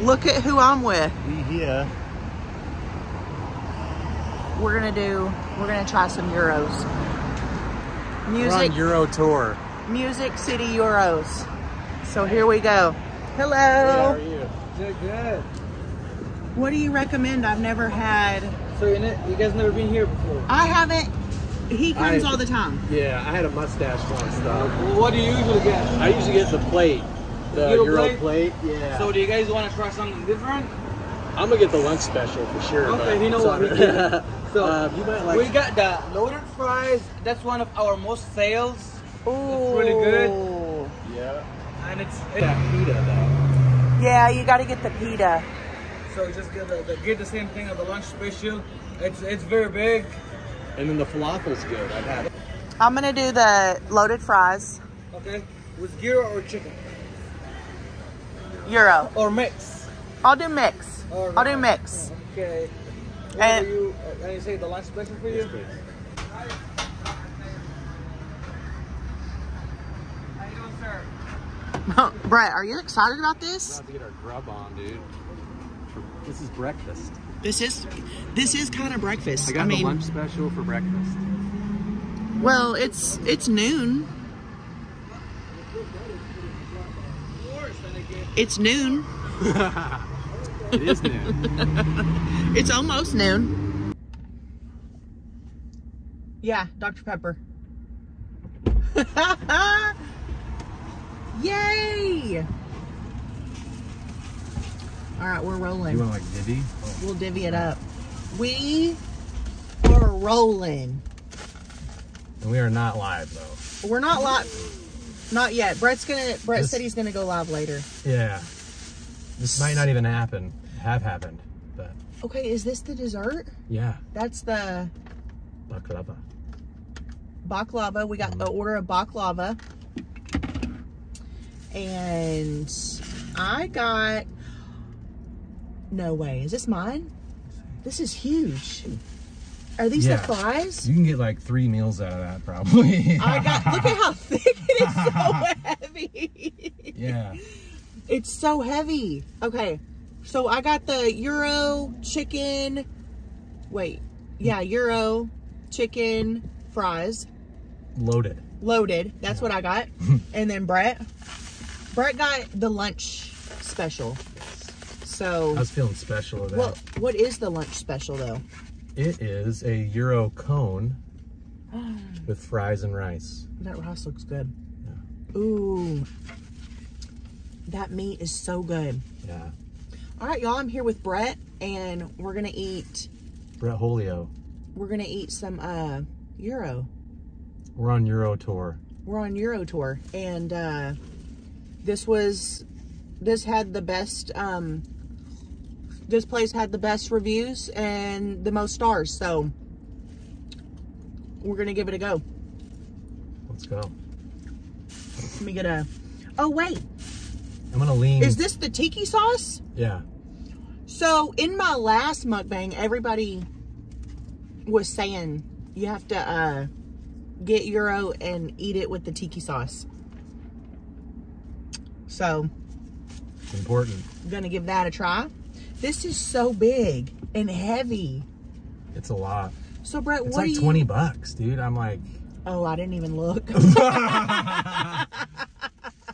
Look at who I'm with. We here. We're gonna do, we're gonna try some Gyros. We're Music, on Gyro tour. Music City Gyros. So here we go. Hello. How are you? Good, good. What do you recommend? I've never had, So you, guys never been here before? I haven't, he comes I- all the time. Yeah, I had a mustache once though. What do you usually get? I usually get the plate. The Gyro Gyro, plate? plate? Yeah. So do you guys want to try something different? I'm gonna get the lunch special for sure. Okay, but you know what, we. So uh, you might like. we got the loaded fries. That's one of our most sales, Ooh. really good. yeah. and it's That pita though. Yeah, you gotta get the pita. so just get the, the get the same thing of the lunch special. It's it's very big. And then the falafel's good. I've had it. I'm gonna do the loaded fries, Okay, with gyro or chicken Gyro. or mix. I'll do mix. Or I'll do mix. Okay. What And- are you? Uh, and you say the lunch special for you? How you doing, sir? Brett, are you excited about this? We're about to get our grub on, dude. This is breakfast. This is this is kind of breakfast. I got mean, the lunch special for breakfast. well, it's it's noon. It's noon. It is noon. It's almost noon. Yeah, Dr. Pepper. Yay! All right, we're rolling. you want like divvy? We'll divvy it up. We are rolling. And we are not live though. We're not live. Not yet. Brett's gonna. Brett This- said he's gonna go live later. Yeah. This might not even happen. Have happened, but Okay, is this the dessert? yeah, That's the baklava. baklava. We got mm. the order of baklava. And I got. No way. Is this mine? This is huge. Are these Yeah. the fries? You can get like three meals out of that probably. Oh I got. Look at how thick it is. So heavy. yeah. It's so heavy. Okay. So I got the Gyro chicken. Wait. Yeah, Gyro chicken fries Loaded. loaded. That's what I got. and then Brett. Brett got the lunch special. So, I was feeling special what what is the lunch special though? It is a Gyro cone with fries and rice. That rice looks good. Ooh. That meat is so good. Yeah. All right, y'all. I'm here with Brett, and we're gonna eat. Brett Holio. We're gonna eat some uh Gyro. We're on Gyro tour. we're on Gyro tour and uh this was this had the best um this place had the best reviews and the most stars so we're gonna give it a go Let's go. let me get a oh wait I'm gonna lean. is this the tiki sauce yeah. so in my last mukbang everybody was saying you have to uh get gyro and eat it with the tiki sauce so Important. I'm gonna give that a try. This is so big and heavy. It's a lot. So Brett, It's what like do 20 you? bucks, dude. I'm like, Oh, I didn't even look.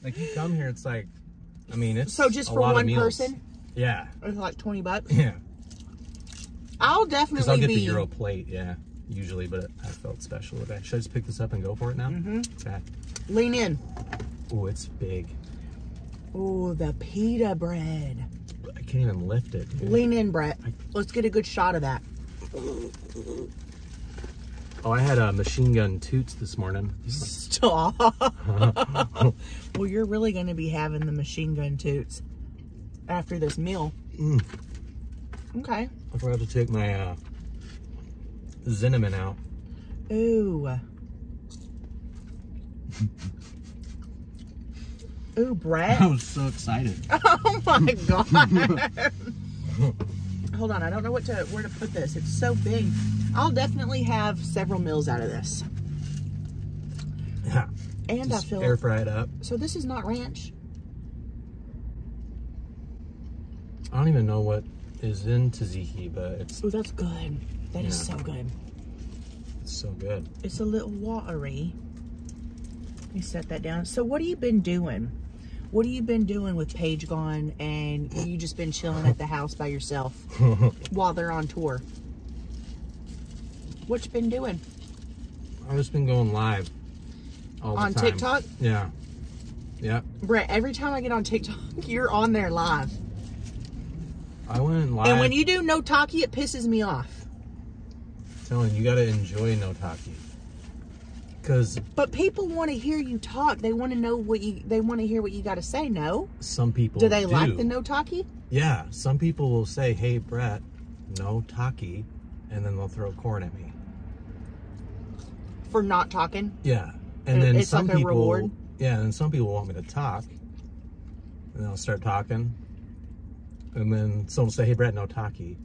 like you come here, it's like, I mean, it's so just for one person, Yeah. it's like twenty bucks. Yeah. I'll definitely. Because I'll get be. the Gyro plate, yeah, usually, but I felt special today. Should I just pick this up and go for it now? Mm-hmm. Okay. Lean in. Oh, it's big. Oh, the pita bread. Can't even lift it. dude. Lean in, Brett. Let's get a good shot of that. Oh, I had a machine gun toots this morning. Stop. well, you're really going to be having the machine gun toots after this meal. Mm. Okay. I forgot to take my uh, cinnamon out. Ooh. Ooh, Brett. I was so excited. Oh my god. Hold on, I don't know what to where to put this. It's so big. I'll definitely have several meals out of this. Yeah. And Just I feel air fry it up. so this is not ranch. I don't even know what is in tzatziki, but it's Oh, that's good. That is Yeah. so good. it's so good. It's a little watery. Let me set that down. So what have you been doing? What have you been doing with Paige gone and you just been chilling at the house by yourself while they're on tour? What you been doing? I've just been going live all the On. TikTok? Yeah. Yeah. Brett, every time I get on TikTok, you're on there live. I went live. And when you do no talkie, it pisses me off. telling you, you got to enjoy Notaki. Because But people want to hear you talk. They want to know what you. They want to hear what you got to say. No, some people do they like the no talkie? Yeah, some people will say, "Hey, Brett, no talkie," and then they'll throw corn at me. For not talking. Yeah, and then it's some like a people, reward? yeah, and some people want me to talk, and then I'll start talking, and then someone will say, "Hey, Brett, no talkie,"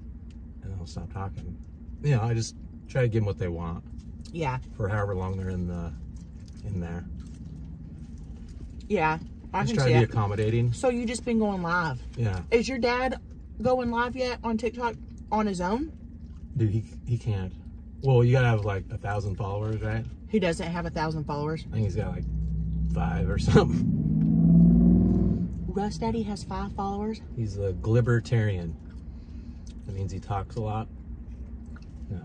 and I'll stop talking. You know, I just try to give them what they want Yeah, for however long they're in the in there. yeah. I just try to be it. accommodating. So you just been going live. Yeah, Is your dad going live yet on TikTok on his own? dude, he he can't. Well, you gotta have like a thousand followers, right? He doesn't have a thousand followers. I think he's got like five or something. Russ Daddy has five followers. He's a glibbertarian. That means he talks a lot. Yeah.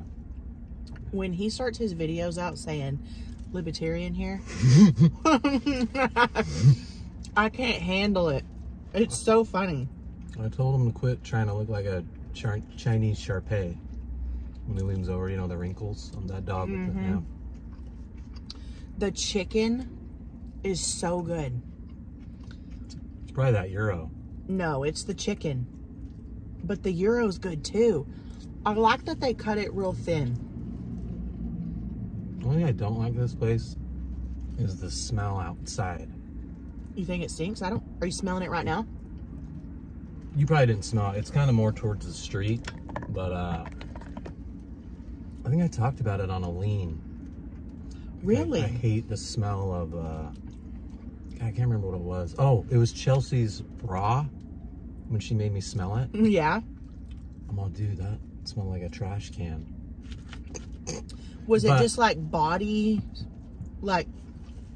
When he starts his videos out saying libertarian here, I can't handle it. It's so funny. I told him to quit trying to look like a Chinese Sharpei when he leans over. You know the wrinkles on that dog. With the, Mhm. yeah. The chicken is so good. It's probably that gyro. No, it's the chicken. But the Gyro's good too. I like that they cut it real thin. The only thing I don't like this place is the smell outside. You think it stinks? I don't. Are you smelling it right now? You probably didn't smell it. It's kind of more towards the street, but uh, I think I talked about it on a lean. Really? I, I hate the smell of. Uh, I can't remember what it was. Oh, it was Chelcie's bra when she made me smell it. Yeah. I'm all, dude, that smelled like a trash can. Was it But- just like body, like,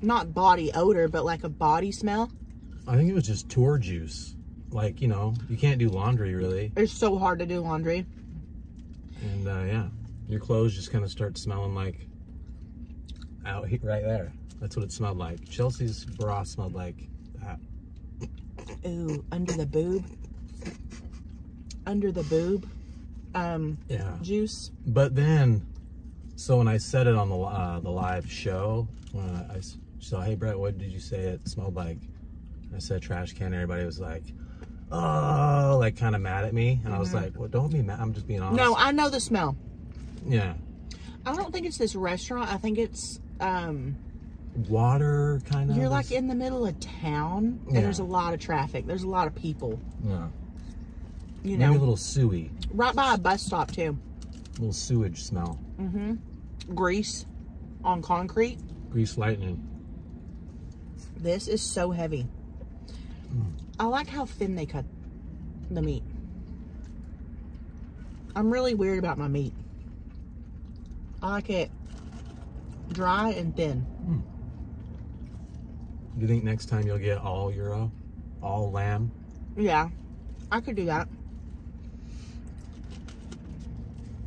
not body odor, but like a body smell? I think it was just tour juice. Like, you know, you can't do laundry really. It's so hard to do laundry. And uh, yeah, your clothes just kind of start smelling like out here, right there. That's what it smelled like. Chelcie's bra smelled like that. Ooh, under the boob. Under the boob. Um, Yeah. juice. But then, so when I said it on the uh, the live show, when I, I so hey Brett, what did you say it smelled like? I said trash can. Everybody was like, oh, like kind of mad at me, and I was like, well, don't be mad. I'm just being honest. No, I know the smell. yeah, I don't think it's this restaurant. I think it's, um, water kind of. you're like in the middle of town and Yeah. there's a lot of traffic. There's a lot of people, yeah. you Maybe know, a little suey, right by a bus stop too. little sewage smell, Mm-hmm. Grease on concrete. grease lightning. This is so heavy. I like how thin they cut the meat. I'm really weird about my meat. I like it dry and thin. Do you think next time you'll get all gyro, uh, all lamb? Yeah, I could do that.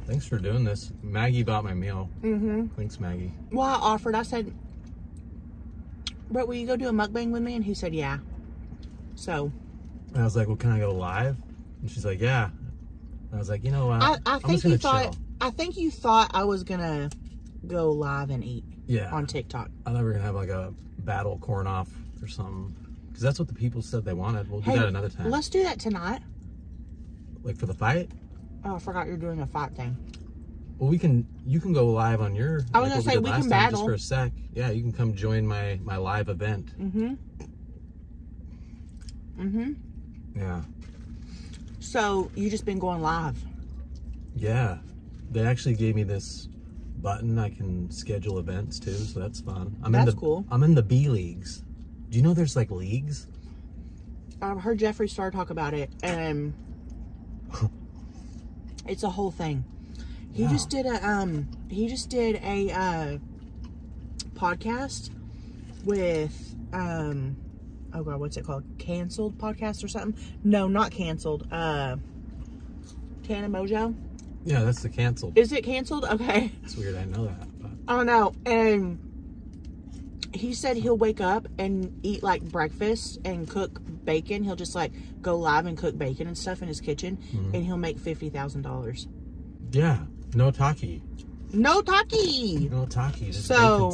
Thanks for doing this. Maggie bought my meal. Mm-hmm. Thanks, Maggie. Well, I offered. I said, Brett, will you go do a mukbang with me? And he said, yeah. So, And I was like, well, can I go live? And she's like, yeah. And I was like, you know what? I, I think you thought, chill. I think you thought I was gonna go live and eat Yeah. on TikTok. I thought we were gonna have like a battle corn off or something. Because that's what the people said they wanted. We'll do Hey, that another time. Let's do that tonight. Like for the fight? Oh, I forgot you're doing a fight thing. Well, we can. You can go live on your. I was like gonna say, we can battle. just for a sec. Yeah, you can come join my my live event. Mm-hmm. Mm-hmm. Yeah. So you just been going live. Yeah. They actually gave me this button. I can schedule events too, so that's fun. I'm in That's the cool. I'm in the B leagues. Do you know there's like leagues? I've heard Jeffree Star talk about it, and it's a whole thing. He just did a um he just did a uh podcast with um oh god, what's it called? Cancelled podcast or something? No, not canceled. Uh Tana Mongeau. Yeah, that's the canceled. Is it canceled? Okay. It's weird. I know that, but I know. And he said he'll wake up and eat like breakfast and cook bacon. He'll just like go live and cook bacon and stuff in his kitchen mm-hmm. and he'll make fifty thousand dollars. yeah, no taki, No taki. no taki. Just So-.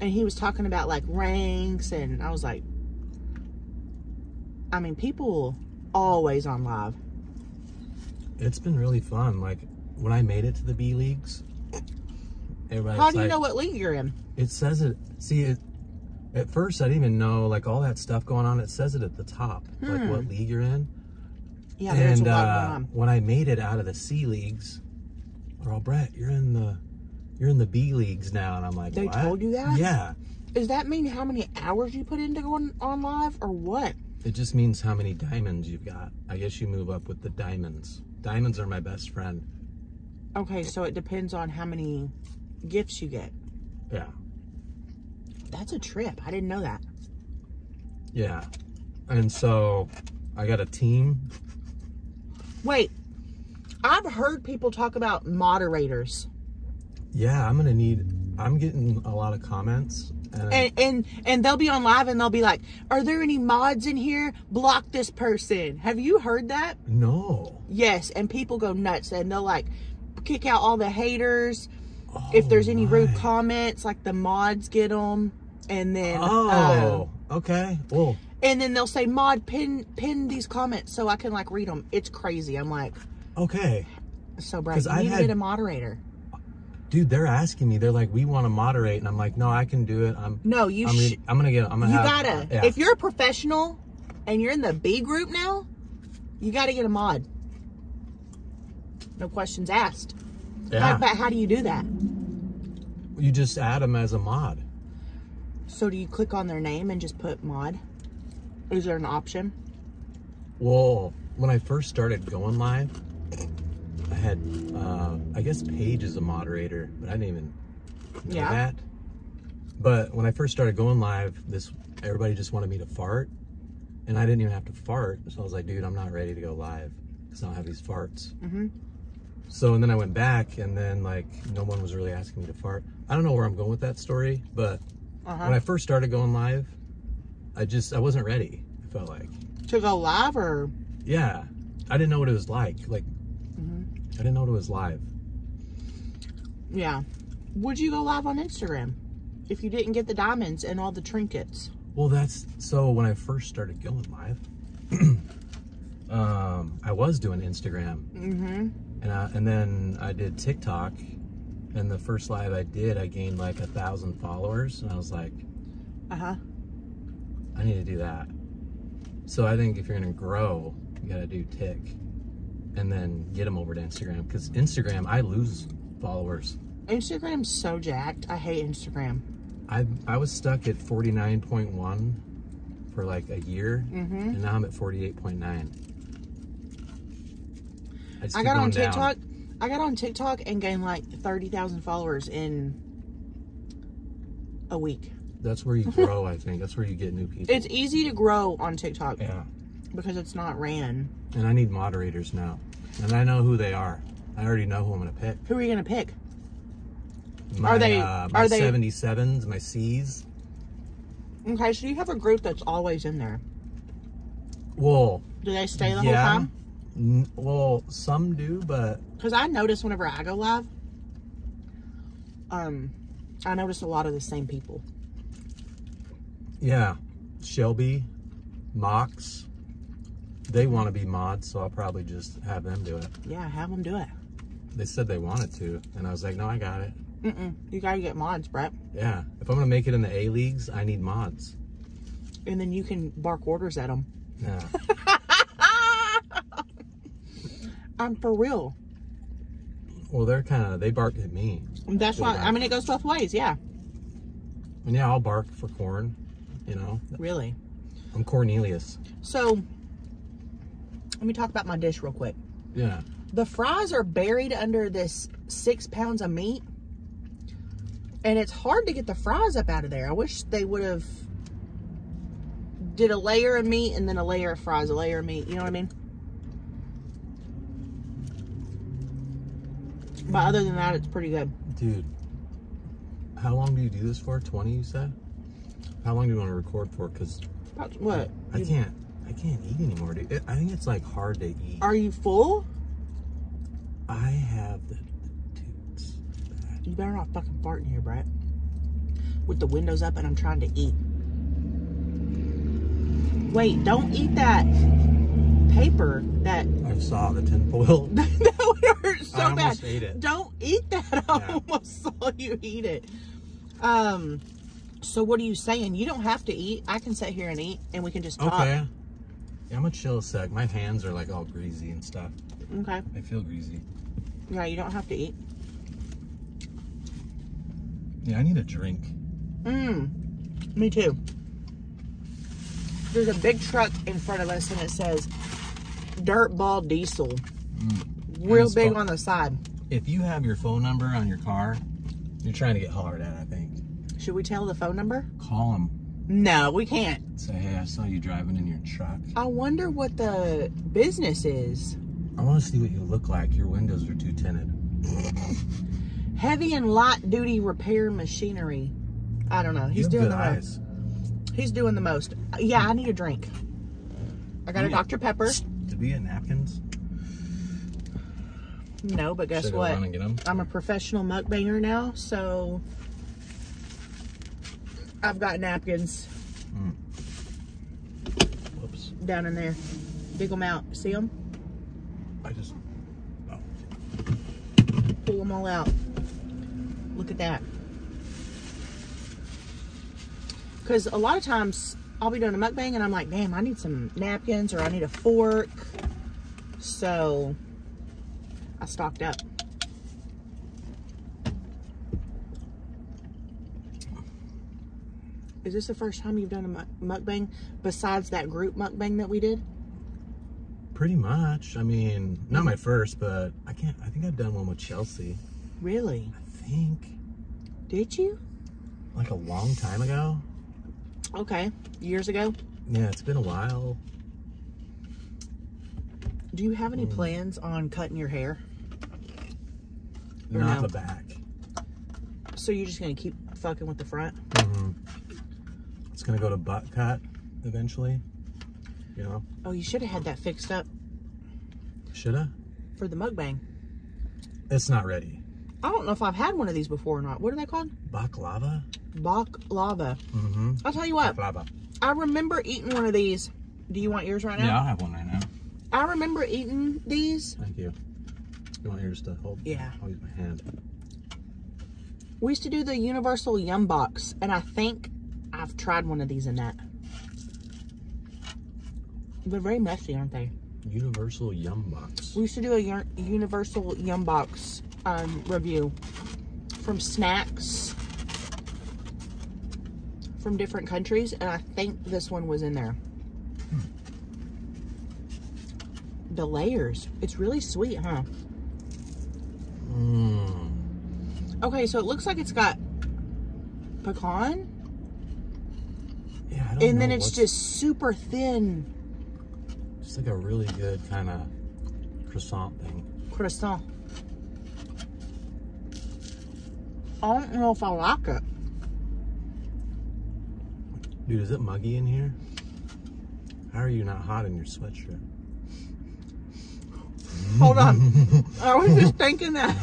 And he was talking about like ranks and I was like I mean people always on live. It's been really fun. Like when I made it to the B leagues, everybody's How do you like, know what league you're in? It says it. See, it, at first I didn't even know like all that stuff going on. It says it at the top, like Hmm. what league you're in. Yeah, there's and a lot uh, going on. when I made it out of the C leagues, oh Brett, you're in the you're in the B leagues now, and I'm like, They what? told you that? Yeah. Does that mean how many hours you put into going on live or what? It just means how many diamonds you've got. I guess you move up with the diamonds. Diamonds are my best friend. Okay, so it depends on how many gifts you get. Yeah. That's a trip. I didn't know that. Yeah. And so I got a team. Wait, I've heard people talk about moderators, Yeah, I'm gonna need. I'm getting a lot of comments, and, and and and they'll be on live and they'll be like, "Are there any mods in here? Block this person." Have you heard that? no. Yes, and people go nuts and they'll like kick out all the haters. if oh there's any rude comments, like the mods get them, and then uh, Oh, okay. Well, and then they'll say mod pin pin these comments so I can like read them. It's crazy. I'm like, okay. so Brad, you I've need to get a moderator. Dude, they're asking me. They're like, "We want to moderate," and I'm like, "No, I can do it. I'm. No, you I'm, re- I'm gonna get. I'm gonna you have. gotta. yeah. If you're a professional and you're in the B group now, you gotta get a mod. No questions asked. yeah. How, but how do you do that? you just add them as a mod. So do you click on their name and just put mod? Is there an option? Well, when I first started going live, I had, uh, I guess Paige is a moderator, but I didn't even know Yeah. that. But when I first started going live, this everybody just wanted me to fart, and I didn't even have to fart. So I was like, dude, I'm not ready to go live because I don't have these farts. Mhm. So and then I went back, and then like no one was really asking me to fart. I don't know where I'm going with that story, but Uh-huh. when I first started going live, I just I wasn't ready. I felt like. to go live or Yeah, I didn't know what it was like. Like, Mhm. I didn't know what it was live. yeah. Would you go live on Instagram if you didn't get the diamonds and all the trinkets? Well, that's so. When I first started going live, um, I was doing Instagram, Mm-hmm. and I, and then I did TikTok. And the first live I did, I gained like a thousand followers, and I was like, Uh-huh. I need to do that. So I think if you're gonna grow, you gotta do Tik, and then get them over to Instagram. Because Instagram, I lose followers. Instagram's so jacked. I hate Instagram. I I was stuck at 49.1 for like a year, Mm-hmm. and now I'm at 48.9. just I got on TikTok. down. I got on TikTok and gained like thirty thousand followers in a week. That's where you grow. I think that's where you get new people. It's easy to grow on TikTok yeah, because it's not ran. and I need moderators now, and I know who they are. I already know who I'm gonna pick. Who are you gonna pick? My, they- uh, my are they- 77s, my C's? Okay, so you have a group that's always in there. Well, Do they stay the yeah. whole time? Well, some do, but Because I notice whenever I go live, um, I notice a lot of the same people. yeah, Shelby, Mox, they want to be mods, so I'll probably just have them do it. Yeah, have them do it. They said they wanted to, and I was like, no, I got it. Mm-mm. You gotta get mods, Brett. Yeah, if I'm gonna make it in the A leagues, I need mods. And then you can bark orders at them. Yeah, I'm for real. well, they're kind of they bark at me, That's why, I mean, it goes both ways. Yeah, and yeah, I'll bark for corn. You know, really. I'm Cornelius. So, let me talk about my dish real quick. Yeah. The fries are buried under this six pounds of meat. And it's hard to get the fries up out of there. I wish they would have did a layer of meat and then a layer of fries, a layer of meat. You know what I mean? But other than that, it's pretty good. Dude, how long do you do this for? 20, you said? How long do you want to record for? Because What? I can't, I can't eat anymore, dude. It, I think it's like hard to eat. Are you full? I have the, the toots. You better not fucking fart in here, Brett. With the windows up and I'm trying to eat. Wait, don't eat that paper. That I saw the tinfoil. that would hurt so almost bad. ate it. Don't eat that. I Yeah. almost saw you eat it. Um. So what are you saying? You don't have to eat. I can sit here and eat, and we can just talk. Okay. Yeah, I'm gonna chill a sec. My hands are like all greasy and stuff. Okay. I feel greasy. Yeah, you don't have to eat. Yeah, I need a drink. Mmm. Me too. There's a big truck in front of us and it says Dirt Ball Diesel. Real big on the side. If you have your phone number on your car, you're trying to get hollered at, I think. Should we tell the phone number? Call them. No, we can't. Say, hey, I saw you driving in your truck. I wonder what the business is. I want to see what you look like. Your windows are too tinted. Heavy and light duty repair machinery. I don't know. He's doing good the eyes. most. He's doing the most. Yeah, I need a drink. I got a Dr. Pepper. To be get napkins? No, but guess Should I go what? run and get 'em? I'm a professional mukbanger now, so I've got napkins hmm. Whoops. down in there. Dig them out. See them? I just. Oh. Pull them all out. Look at that. Because a lot of times I'll be doing a mukbang and I'm like, damn, I need some napkins or I need a fork. So I stocked up. Is this the first time you've done a mu- mukbang besides that group mukbang that we did? Pretty much. I mean, not my first, but I can't. I think I've done one with Chelcie. Really? I think Did you? like a long time ago. Okay. Years ago? Yeah, it's been a while. Do you have any hmm. plans on cutting your hair? Or Not no? the back. So you're just gonna keep fucking with the front? Mm -hmm. It's gonna go to butt cut eventually. You know, Oh, you should have had that fixed up shoulda. for the mukbang. It's not ready. I don't know if I've had one of these before or not. What are they called? Baklava. Bach lava. Mm-hmm. I'll tell you what. Baklava. I remember eating one of these. Do you want yours right now? Yeah, I'll have one right now. I remember eating these. Thank you. You want yours to hold? Yeah. I'll use my hand. We used to do the Universal Yum Box, and I think I've tried one of these in that. They're very messy, aren't they? Universal Yum Box. We used to do a Universal Yum Box um, review from snacks from different countries, and I think this one was in there. The layers. It's really sweet, huh? Mmm. Okay, so it looks like it's got pecan, Yeah, I don't and then it's just super thin It's like a really good kind of croissant thing. croissant. I don't know if I like it. Dude, is it muggy in here? How are you not hot in your sweatshirt? Hold on. I was just thinking that.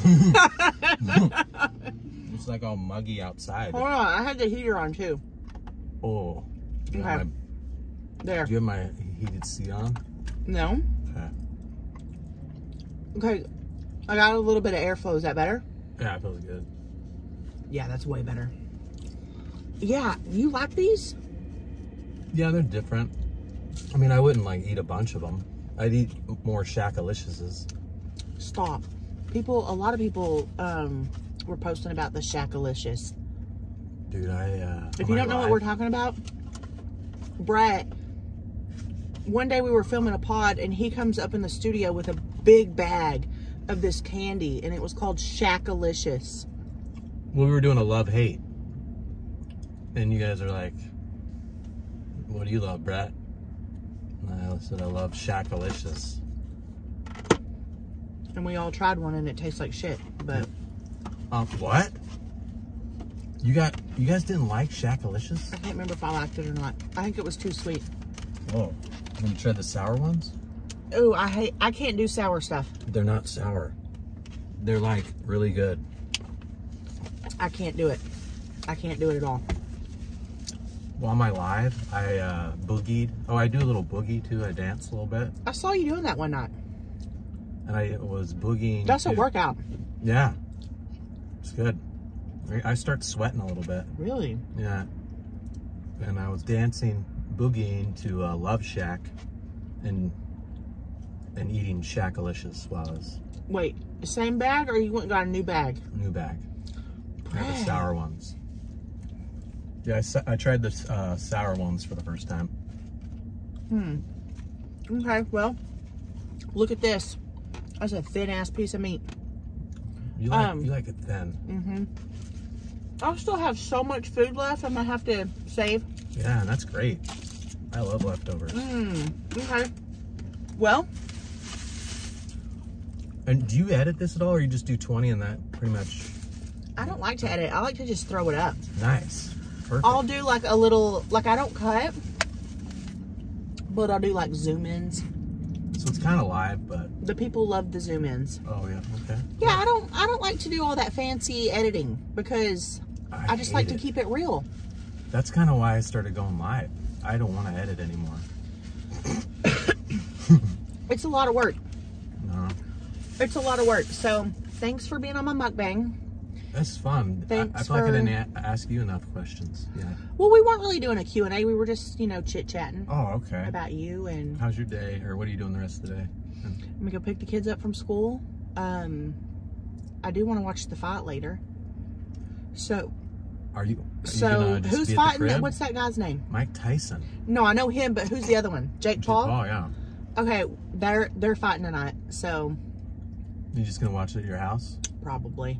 It's like all muggy outside. Hold on. I had the heater on too. Oh. Okay. my, There. do you have my heated seat on? No. Okay. Okay. I got a little bit of airflow. Is that better? Yeah, it feels good. Yeah, that's way better. Yeah. You like these? Yeah, they're different. I mean, I wouldn't like eat a bunch of them. I'd eat more Shackaliciouses. Stop. People, a lot of people um, were posting about the Shackalicious. Dude, I, uh. If you don't know what we're talking about, Brett one day we were filming a pod and he comes up in the studio with a big bag of this candy and it was called Shackalicious. Well, we were doing a love hate, and you guys are like, "What do you love, Brett?" And I "I love Shackalicious." And we all tried one and it tastes like shit. But Um, what? You got? You guys didn't like Shackalicious? I can't remember if I liked it or not. I think it was too sweet. Have you tried the sour ones? Oh, I hate I can't do sour stuff. They're not sour. They're like really good. I can't do it. I can't do it at all. On my live, I uh, boogied. Oh, I do a little boogie too. I dance a little bit, I saw you doing that one night. and I was boogieing. That's a workout. Yeah, it's good. I- start sweating a little bit. Really? Yeah, and I was dancing, boogieing to uh, Love Shack, and and eating Shackalicious while I was Wait, same bag or you went and got a new bag? new bag. I had the sour ones. Yeah, I, I tried the uh, sour ones for the first time. Hmm. Okay, well, look at this. That's a thin ass piece of meat. You like Um, you like it thin. Mm-hmm. I still have so much food left. I'm gonna have to save. Yeah, and that's great. I love leftovers. Mmm. Okay. Well, And do you edit this at all, or you just do 20 and that pretty much I don't like to edit. I like to just throw it up. nice? Perfect. I'll do like a little, like I don't cut, but I'll do like zoom ins. so it's kind of live, but The people love the zoom ins. oh yeah, okay. Yeah, I don't, I don't like to do all that fancy editing because I, just like hate to keep it real. That's kind of why I started going live. I don't want to edit anymore. It's a lot of work. No, It's a lot of work. So thanks for being on my mukbang. That's fun. I, I Thanks feel like I didn't a- ask you enough questions. Yeah. Well, we weren't really doing a Q&A. We were just, you know, chit-chatting Oh, okay. about you and How's your day, or what are you doing the rest of the day? I'm gonna go pick the kids up from school. Um, I do want to watch the fight later. So, Are you? Are so gonna who's fighting? That, what's that guy's name? Mike Tyson? No, I know him, but who's the other one? Jake Jake Paul. Paul, yeah. Okay, they're they're fighting tonight. So You're just gonna watch it at your house? probably.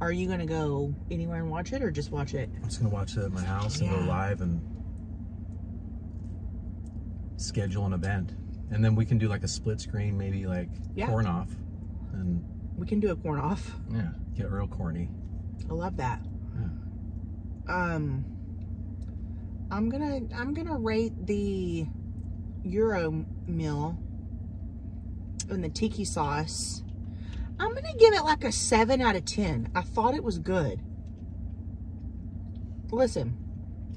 Are you gonna go anywhere and watch it, or just watch it? I'm just gonna watch it at my house and go live and schedule an event, and then we can do like a split screen, maybe like Yeah. corn off, and We can do a corn off. yeah, get real corny. I love that. Um, I'm gonna I'm gonna rate the Gyro meal and the tiki sauce. I'm gonna give it like a seven out of ten. I thought it was good. Listen,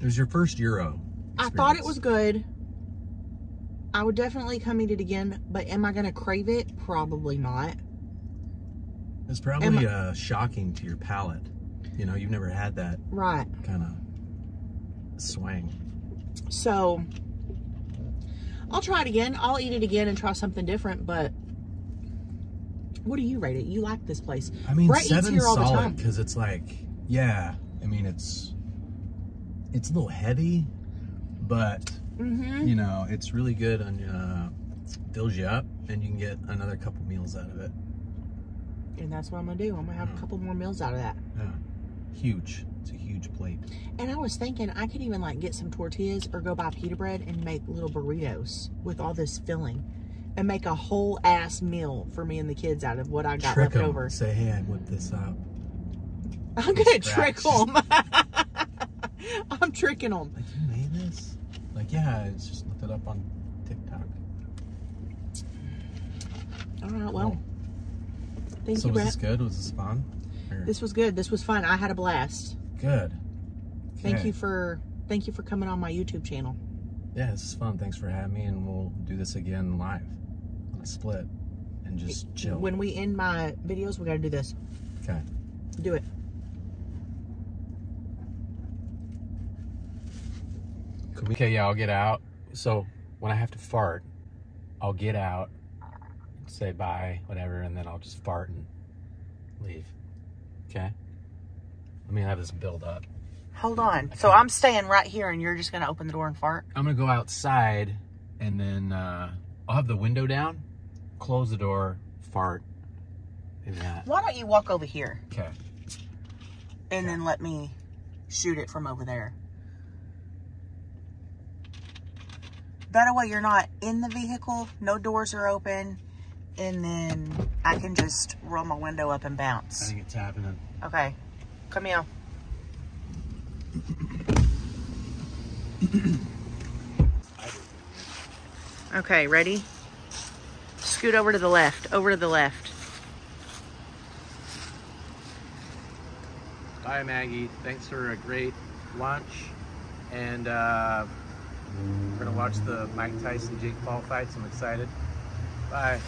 It was your first Gyro. I thought it was good. I would definitely come eat it again, but am I gonna crave it? Probably not. It's probably uh, shocking to your palate. You know, you've never had that Right. kind of swang. So I'll try it again. I'll eat it again and try something different, but what do you rate it? You like this place. I mean, Brett seven solid because it's like, yeah. I mean, it's it's a little heavy, but Mm-hmm. you know, it's really good and uh, fills you up, and you can get another couple meals out of it. And that's what I'm gonna do. I'm gonna have a couple more meals out of that. Yeah, huge. It's a huge plate. And I was thinking I could even like get some tortillas or go buy pita bread and make little burritos with all this filling. And make a whole ass meal for me and the kids out of what I got Trick left 'em. over. Say, hey, I whipped this up. I'm gonna trick them. I'm tricking them. Like, you made this? Like, yeah, I just looked it up on TikTok. All right, well, thank so you, was Brett. this good? Was this fun? Or- This was good. This was fun. I had a blast. good. Thank you for thank you for coming on my YouTube channel. Yeah, this is fun. Thanks for having me, and we'll do this again live split and just chill. When we end my videos, we gotta do this. okay. Do it. Could we? Okay, yeah, I'll get out. So when I have to fart, I'll get out, say bye, whatever, and then I'll just fart and leave. Okay. Let me have this build up. Hold on. So I'm staying right here, and you're just gonna open the door and fart. I'm gonna go outside and then uh, I'll have the window down, close the door, fart. Maybe that. Why don't you walk over here Okay. and then let me shoot it from over there? That way you're not in the vehicle, no doors are open, and then I can just roll my window up and bounce. I think it's happening. Okay, come here. Okay, ready? Scoot over to the left, over to the left. Bye, Maggie. Thanks for a great lunch. And uh, we're going to watch the Mike Tyson Jake Paul fights. I'm excited. Bye.